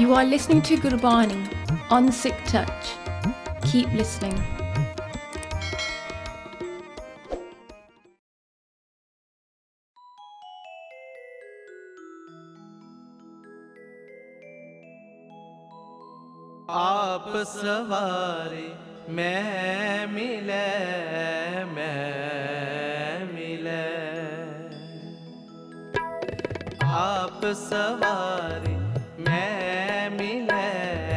You are listening to Gurbani on Sikh Touch. Keep listening. आप सवारी मैं मिले मैं मिले आप सवारी ਮੈਂ ਮਿਲੈ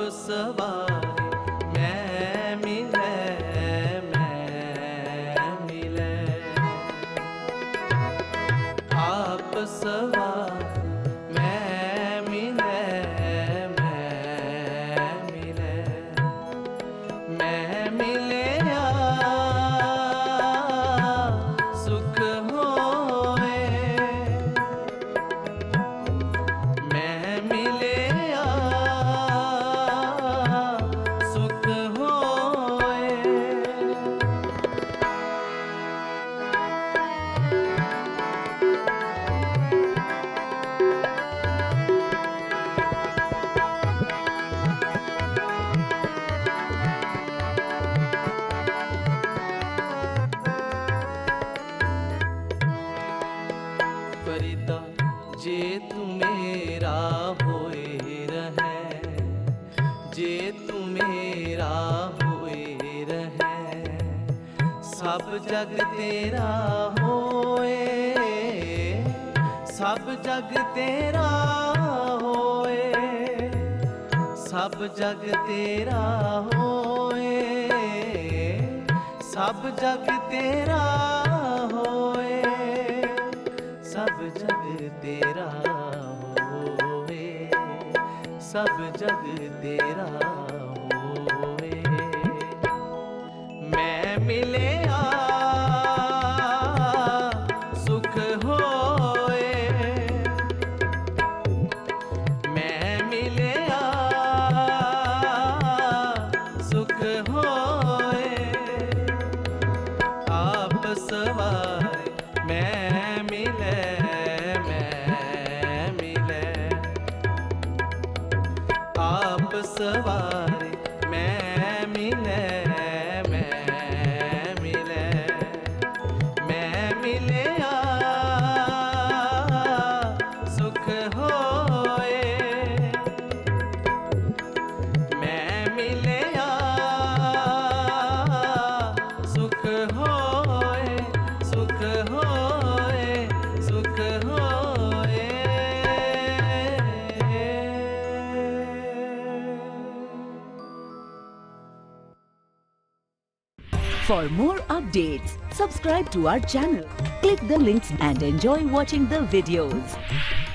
ਆਪ ਸਵਾਰੇ ਮੈਂ ਮਿਲੈ ਮੈਂ ਮਿਲੈ। ਆਪ ਸਵਾਰ। तू मेरा होए रहे, जे तू मेरा होए रहे। सब जग तेरा होए, सब जग तेरा होए, सब जग तेरा होए, सब जग तेरा ਜਗ ਤੇਰਾ ਹੋਵੇ ਸਭ ਜਗ ਤੇਰਾ ਹੋਵੇ ਮੈਂ ਮਿਲਿਆ ਸੁਖ ਹੋ ਸਵਾਰੇ ਮੈਂ ਮਿਲੈ ਮੈਂ ਮਿਲੈ ਮੈਂ ਮਿਲਿਆ For more updates, subscribe to our channel, click the links and enjoy watching the videos.